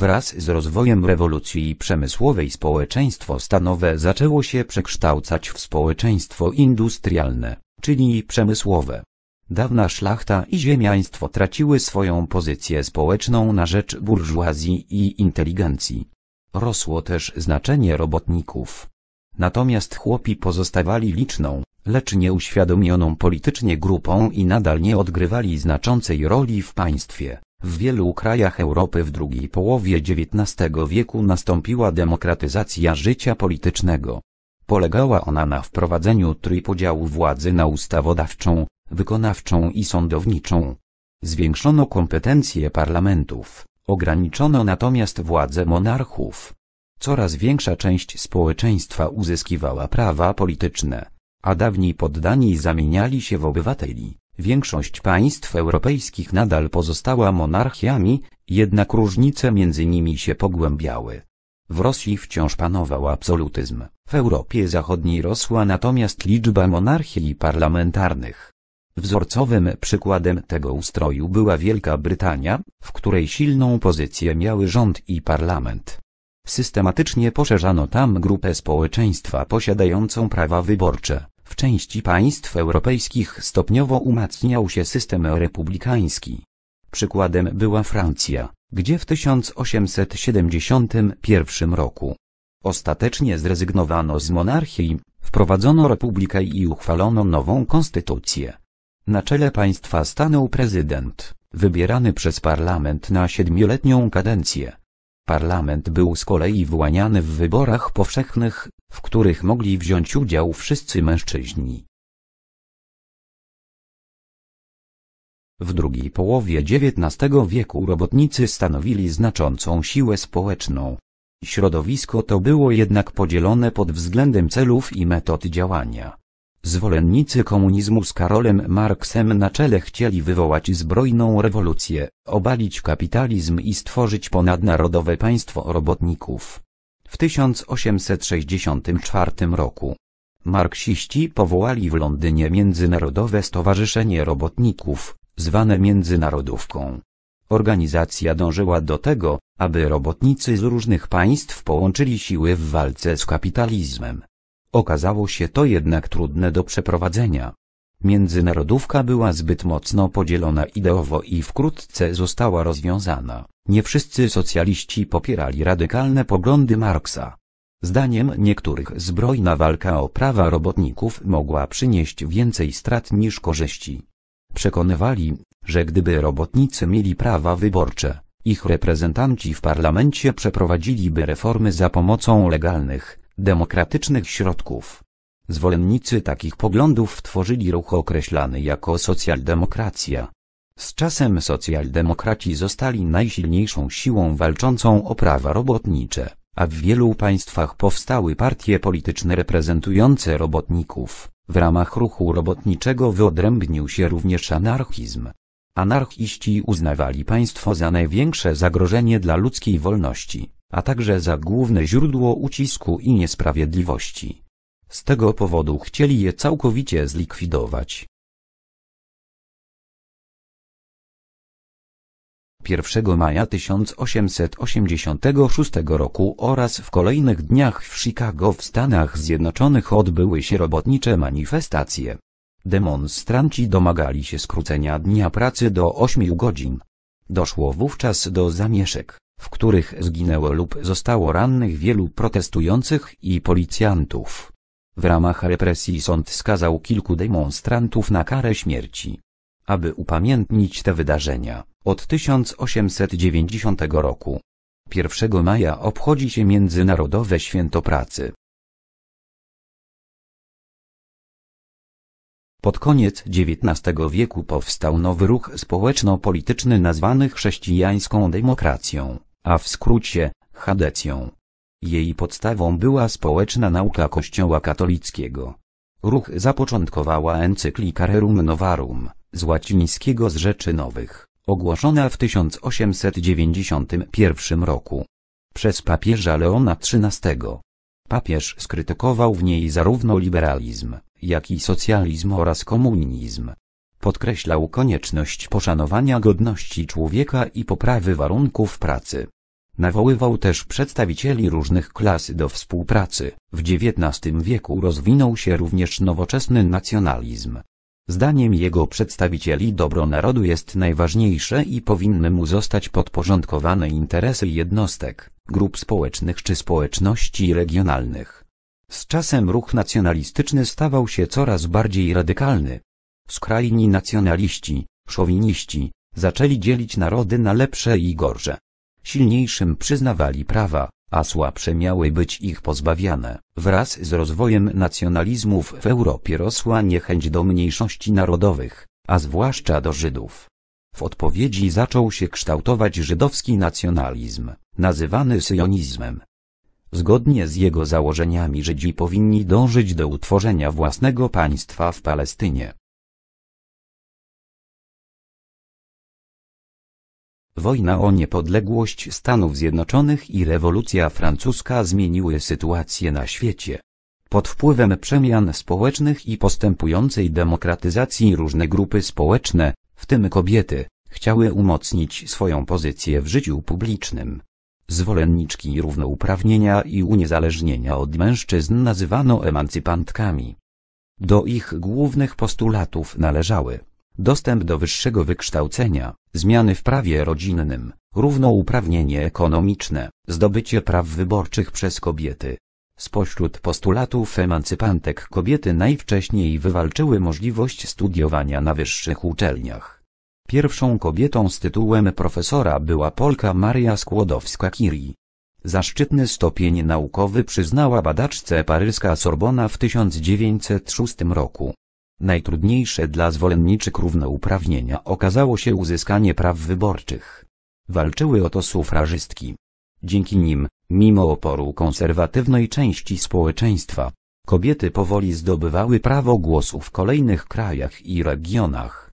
Wraz z rozwojem rewolucji przemysłowej społeczeństwo stanowe zaczęło się przekształcać w społeczeństwo industrialne, czyli przemysłowe. Dawna szlachta i ziemiaństwo traciły swoją pozycję społeczną na rzecz burżuazji i inteligencji. Rosło też znaczenie robotników. Natomiast chłopi pozostawali liczną, lecz nieuświadomioną politycznie grupą i nadal nie odgrywali znaczącej roli w państwie. W wielu krajach Europy w drugiej połowie XIX wieku nastąpiła demokratyzacja życia politycznego. Polegała ona na wprowadzeniu trójpodziału władzy na ustawodawczą, wykonawczą i sądowniczą. Zwiększono kompetencje parlamentów, ograniczono natomiast władzę monarchów. Coraz większa część społeczeństwa uzyskiwała prawa polityczne, a dawni poddani zamieniali się w obywateli. Większość państw europejskich nadal pozostała monarchiami, jednak różnice między nimi się pogłębiały. W Rosji wciąż panował absolutyzm. W Europie Zachodniej rosła natomiast liczba monarchii parlamentarnych. Wzorcowym przykładem tego ustroju była Wielka Brytania, w której silną pozycję miały rząd i parlament. Systematycznie poszerzano tam grupę społeczeństwa posiadającą prawa wyborcze. W części państw europejskich stopniowo umacniał się system republikański. Przykładem była Francja, gdzie w 1871 roku ostatecznie zrezygnowano z monarchii, wprowadzono republikę i uchwalono nową konstytucję. Na czele państwa stanął prezydent, wybierany przez parlament na siedmioletnią kadencję. Parlament był z kolei wyłaniany w wyborach powszechnych, w których mogli wziąć udział wszyscy mężczyźni. W drugiej połowie XIX wieku robotnicy stanowili znaczącą siłę społeczną. Środowisko to było jednak podzielone pod względem celów i metod działania. Zwolennicy komunizmu z Karolem Marksem na czele chcieli wywołać zbrojną rewolucję, obalić kapitalizm i stworzyć ponadnarodowe państwo robotników. W 1864 roku marksiści powołali w Londynie Międzynarodowe Stowarzyszenie Robotników, zwane Międzynarodówką. Organizacja dążyła do tego, aby robotnicy z różnych państw połączyli siły w walce z kapitalizmem. Okazało się to jednak trudne do przeprowadzenia. Międzynarodówka była zbyt mocno podzielona ideowo i wkrótce została rozwiązana. Nie wszyscy socjaliści popierali radykalne poglądy Marksa. Zdaniem niektórych zbrojna walka o prawa robotników mogła przynieść więcej strat niż korzyści. Przekonywali, że gdyby robotnicy mieli prawa wyborcze, ich reprezentanci w parlamencie przeprowadziliby reformy za pomocą legalnych, demokratycznych środków. Zwolennicy takich poglądów tworzyli ruch określany jako socjaldemokracja. Z czasem socjaldemokraci zostali najsilniejszą siłą walczącą o prawa robotnicze, a w wielu państwach powstały partie polityczne reprezentujące robotników. W ramach ruchu robotniczego wyodrębnił się również anarchizm. Anarchiści uznawali państwo za największe zagrożenie dla ludzkiej wolności a także za główne źródło ucisku i niesprawiedliwości. Z tego powodu chcieli je całkowicie zlikwidować. 1 maja 1886 roku oraz w kolejnych dniach w Chicago w Stanach Zjednoczonych odbyły się robotnicze manifestacje. Demonstranci domagali się skrócenia dnia pracy do 8 godzin. Doszło wówczas do zamieszek w których zginęło lub zostało rannych wielu protestujących i policjantów. W ramach represji sąd skazał kilku demonstrantów na karę śmierci. Aby upamiętnić te wydarzenia, od 1890 roku 1 maja obchodzi się Międzynarodowe Święto Pracy. Pod koniec XIX wieku powstał nowy ruch społeczno-polityczny nazwany chrześcijańską demokracją a w skrócie Hadecją. Jej podstawą była społeczna nauka Kościoła katolickiego. Ruch zapoczątkowała encyklika Rerum Novarum, z łacińskiego z Rzeczy Nowych, ogłoszona w 1891 roku przez papieża Leona XIII. Papież skrytykował w niej zarówno liberalizm, jak i socjalizm oraz komunizm. Podkreślał konieczność poszanowania godności człowieka i poprawy warunków pracy. Nawoływał też przedstawicieli różnych klas do współpracy. W XIX wieku rozwinął się również nowoczesny nacjonalizm. Zdaniem jego przedstawicieli dobro narodu jest najważniejsze i powinny mu zostać podporządkowane interesy jednostek, grup społecznych czy społeczności regionalnych. Z czasem ruch nacjonalistyczny stawał się coraz bardziej radykalny. Skrajni nacjonaliści, szowiniści, zaczęli dzielić narody na lepsze i gorsze. Silniejszym przyznawali prawa, a słabsze miały być ich pozbawiane. Wraz z rozwojem nacjonalizmów w Europie rosła niechęć do mniejszości narodowych, a zwłaszcza do Żydów. W odpowiedzi zaczął się kształtować żydowski nacjonalizm, nazywany syjonizmem. Zgodnie z jego założeniami Żydzi powinni dążyć do utworzenia własnego państwa w Palestynie. Wojna o niepodległość Stanów Zjednoczonych i rewolucja francuska zmieniły sytuację na świecie. Pod wpływem przemian społecznych i postępującej demokratyzacji różne grupy społeczne, w tym kobiety, chciały umocnić swoją pozycję w życiu publicznym. Zwolenniczki równouprawnienia i uniezależnienia od mężczyzn nazywano emancypantkami. Do ich głównych postulatów należały dostęp do wyższego wykształcenia, zmiany w prawie rodzinnym, równouprawnienie ekonomiczne, zdobycie praw wyborczych przez kobiety. Spośród postulatów emancypantek kobiety najwcześniej wywalczyły możliwość studiowania na wyższych uczelniach. Pierwszą kobietą z tytułem profesora była Polka Maria Skłodowska-Curie. Zaszczytny stopień naukowy przyznała badaczce paryska Sorbona w 1906 roku. Najtrudniejsze dla zwolenniczek równouprawnienia okazało się uzyskanie praw wyborczych. Walczyły o to sufrażystki. Dzięki nim, mimo oporu konserwatywnej części społeczeństwa, kobiety powoli zdobywały prawo głosu w kolejnych krajach i regionach.